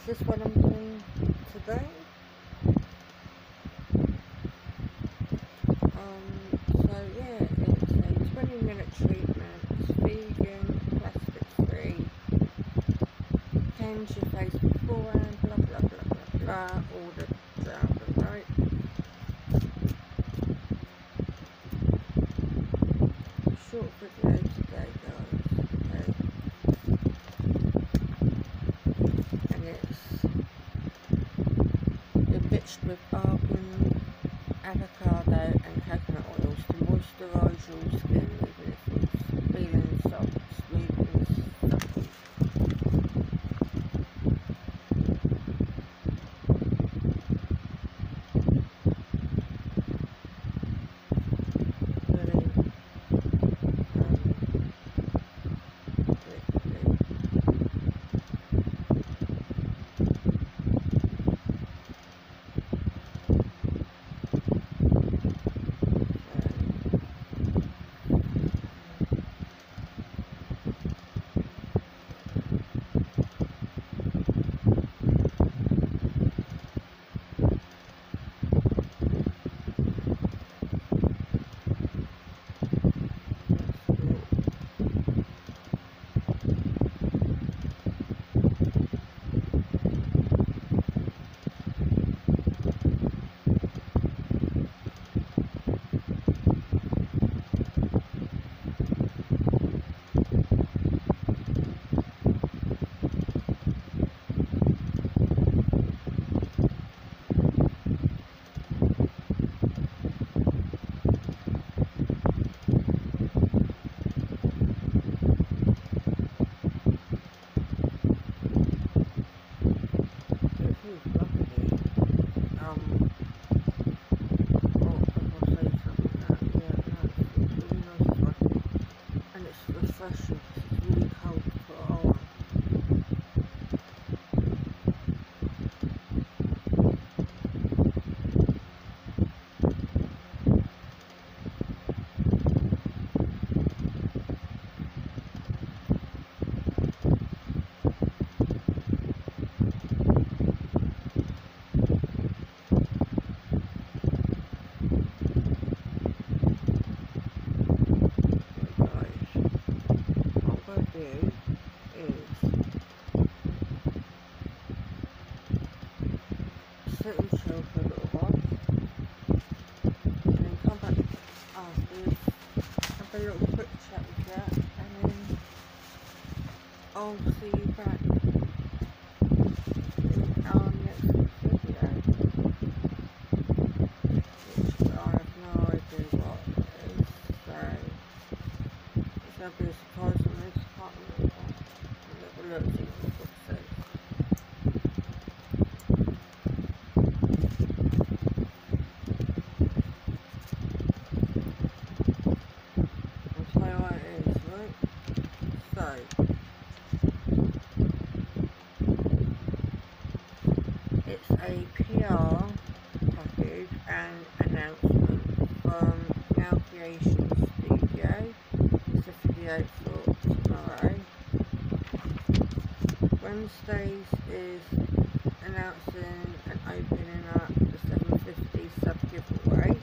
Is this what I'm doing today? Um, so yeah, it's a 20 minute treatment, it's vegan, plastic free, all right? Short video today with argan, avocado and coconut oils to moisturise your skin and chill for a little while and then come back uh, afterwards, have a little quick chat with that and then I'll see you back in um, our video which I have it is so it's this see what the book says. I'll tell you what it is, right? So, it's a PR package and announcement from Now Creation Studio. It's a video for tomorrow. Wednesdays is announcing and opening up the 750 sub giveaway.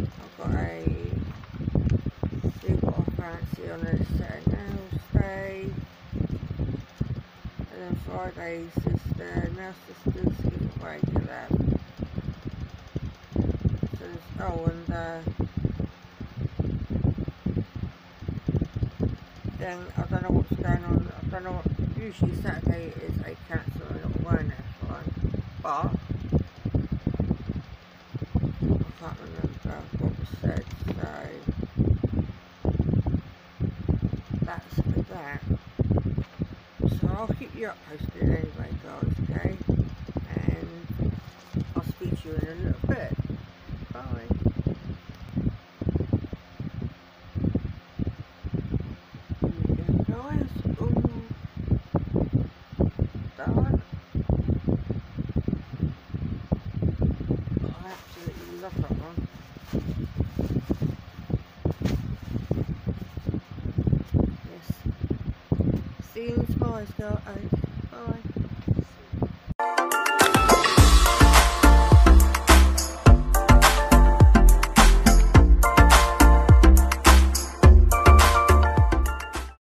I've got a I fancy on a of nails. And is the Nail Sisters giveaway collab. So there's, oh, and uh, then I don't know what's going on. I don't know what. Usually Saturday is a cancer and awareness one, but I can't remember what was said. So that's that. So I'll keep you up updated anyway, guys. Okay, and I'll speak to you in a little bit. Bye. I absolutely love that one. Go out.